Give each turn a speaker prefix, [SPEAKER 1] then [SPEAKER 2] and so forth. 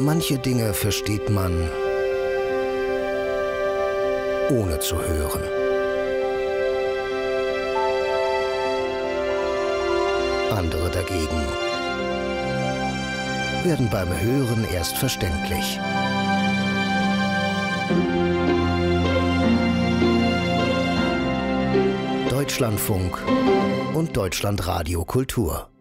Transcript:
[SPEAKER 1] Manche Dinge versteht man ohne zu hören. Andere dagegen werden beim Hören erst verständlich. Deutschlandfunk und Deutschlandradio Kultur.